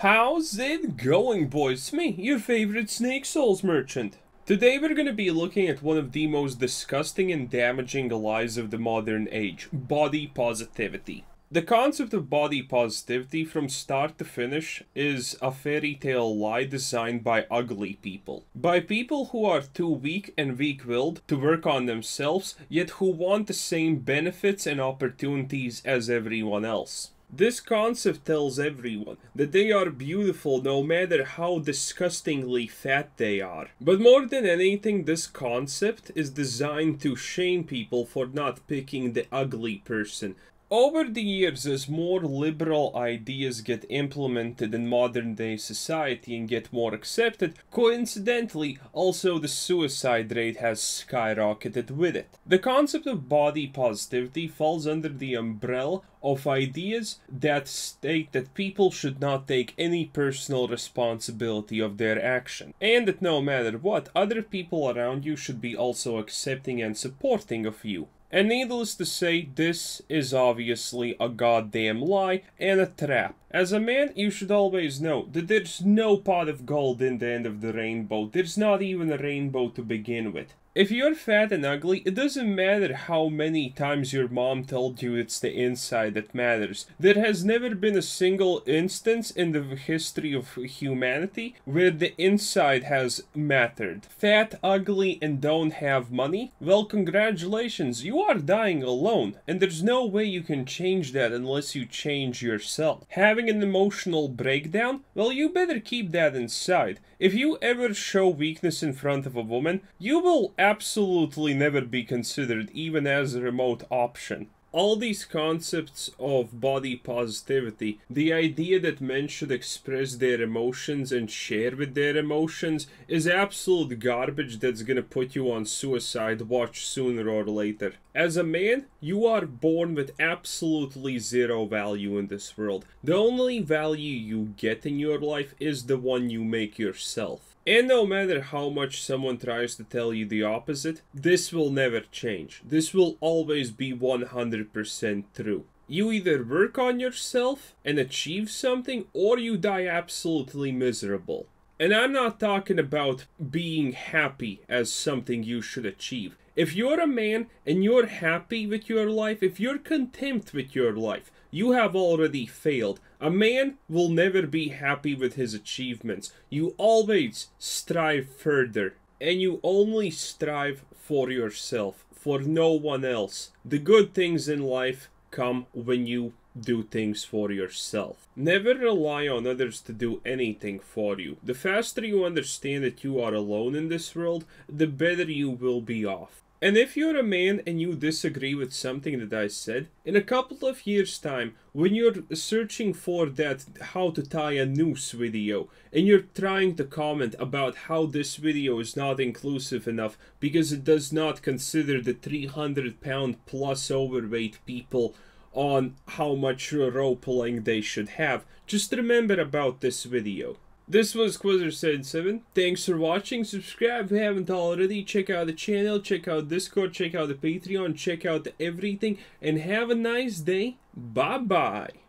How's it going, boys? It's me, your favorite Snake Souls merchant. Today we're gonna be looking at one of the most disgusting and damaging lies of the modern age, body positivity. The concept of body positivity from start to finish is a fairy tale lie designed by ugly people. By people who are too weak and weak willed to work on themselves, yet who want the same benefits and opportunities as everyone else. This concept tells everyone that they are beautiful no matter how disgustingly fat they are. But more than anything, this concept is designed to shame people for not picking the ugly person. Over the years, as more liberal ideas get implemented in modern day society and get more accepted, coincidentally, also the suicide rate has skyrocketed with it. The concept of body positivity falls under the umbrella of ideas that state that people should not take any personal responsibility of their action, and that no matter what, other people around you should be also accepting and supporting of you. And needless to say, this is obviously a goddamn lie and a trap. As a man, you should always know that there's no pot of gold in the end of the rainbow. There's not even a rainbow to begin with. If you're fat and ugly, it doesn't matter how many times your mom told you it's the inside that matters. There has never been a single instance in the history of humanity where the inside has mattered. Fat, ugly, and don't have money? Well, congratulations, you are dying alone, and there's no way you can change that unless you change yourself. Having an emotional breakdown? Well, you better keep that inside. If you ever show weakness in front of a woman, you will absolutely never be considered even as a remote option. All these concepts of body positivity, the idea that men should express their emotions and share with their emotions, is absolute garbage that's gonna put you on suicide watch sooner or later. As a man, you are born with absolutely zero value in this world. The only value you get in your life is the one you make yourself. And no matter how much someone tries to tell you the opposite, this will never change. This will always be 100% true. You either work on yourself and achieve something, or you die absolutely miserable. And I'm not talking about being happy as something you should achieve. If you're a man and you're happy with your life, if you're content with your life, you have already failed. A man will never be happy with his achievements. You always strive further, and you only strive for yourself, for no one else. The good things in life come when you do things for yourself. Never rely on others to do anything for you. The faster you understand that you are alone in this world, the better you will be off. And if you're a man and you disagree with something that I said, in a couple of years' time, when you're searching for that how to tie a noose video, and you're trying to comment about how this video is not inclusive enough because it does not consider the 300 pound plus overweight people on how much rope pulling they should have, just remember about this video. This was Qwazar77. Thanks for watching. Subscribe if you haven't already. Check out the channel, check out Discord, check out the Patreon, check out everything, and have a nice day. Bye bye.